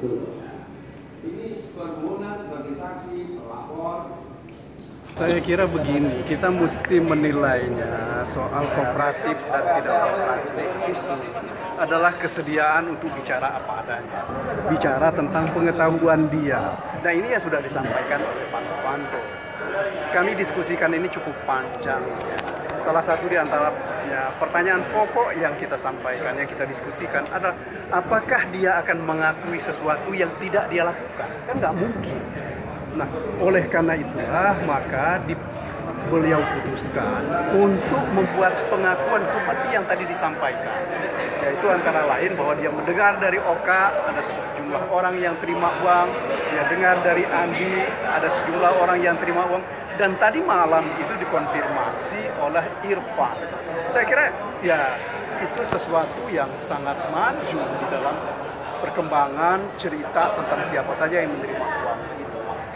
ini sebagai saksi, pelapor, Saya kira begini, kita mesti menilainya soal kooperatif dan tidak kooperatif itu adalah kesediaan untuk bicara apa adanya, bicara tentang pengetahuan dia. Nah ini yang sudah disampaikan oleh Pak Novanto. Kami diskusikan ini cukup panjang. Ya. Salah satu di antara ya, pertanyaan pokok yang kita sampaikan, yang kita diskusikan adalah apakah dia akan mengakui sesuatu yang tidak dia lakukan? Kan nggak mungkin. Nah, oleh karena itulah maka di, beliau putuskan untuk membuat pengakuan seperti yang tadi disampaikan. Yaitu antara lain bahwa dia mendengar dari Oka ada sejumlah orang yang terima uang, dia dengar dari Andi ada sejumlah orang yang terima uang dan tadi malam itu dikonfirmasi oleh Irfan. Saya kira ya itu sesuatu yang sangat maju di dalam perkembangan cerita tentang siapa saja yang menerima uang.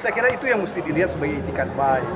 Saya kira itu yang mesti dilihat sebagai itikat baik.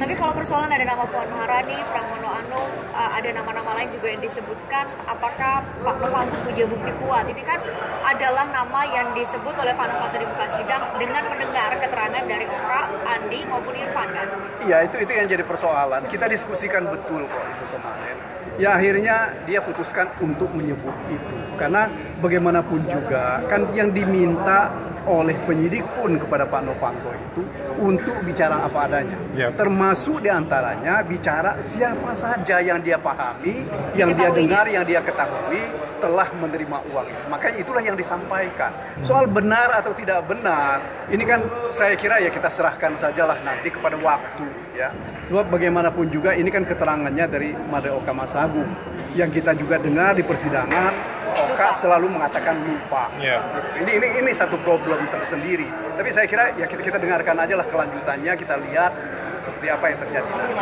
Tapi kalau persoalan ada nama Puan Maharani, Pramono Anung, uh, ada nama-nama lain juga yang disebutkan, apakah Pak Novanto punya bukti kuat? Ini kan adalah nama yang disebut oleh Pak Novanto di muka sidang dengan mendengar keterangan dari Ora, Andi maupun Irfan kan? Iya itu itu yang jadi persoalan. Kita diskusikan betul kok itu kemarin. Ya akhirnya dia putuskan untuk menyebut itu karena bagaimanapun juga kan yang diminta oleh penyidik pun kepada Pak Novanto itu untuk bicara apa adanya. Yep. Termasuk di antaranya bicara siapa saja yang dia pahami, yang dia dengar, yang dia ketahui telah menerima uang itu. Makanya itulah yang disampaikan. Soal benar atau tidak benar, ini kan saya kira ya kita serahkan sajalah nanti kepada waktu ya. Sebab bagaimanapun juga ini kan keterangannya dari Madaoka Mas Agung yang kita juga dengar di persidangan Oka selalu mengatakan lupa. Iya. Ini ini ini satu problem tersendiri. Tapi saya kira ya kita, kita dengarkan aja lah kelanjutannya, kita lihat seperti apa yang terjadi. nanti.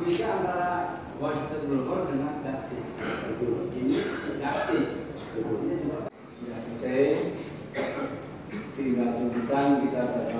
bisa antara whistleblower dengan justice. Ini justice. Ini juga sudah selesai. Tinggal tuntutan kita dapat